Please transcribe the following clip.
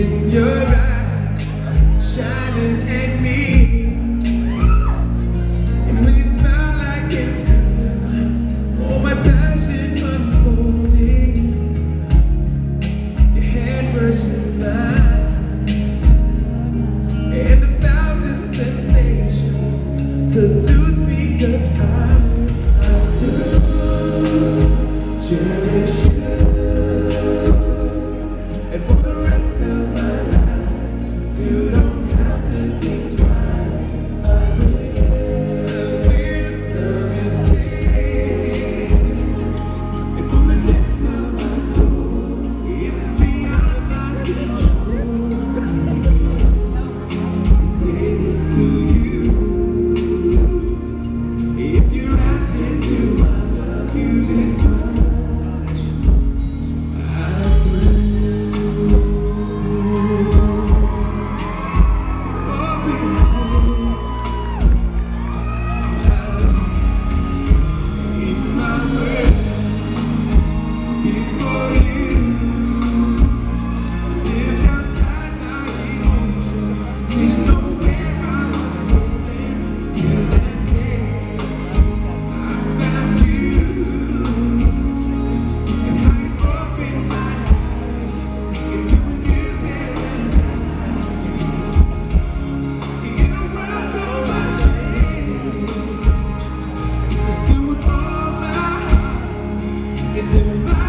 in your eyes shining at me. And when you smile, all my passion. Your hand brushes mine, and a thousand sensations seduce me. It's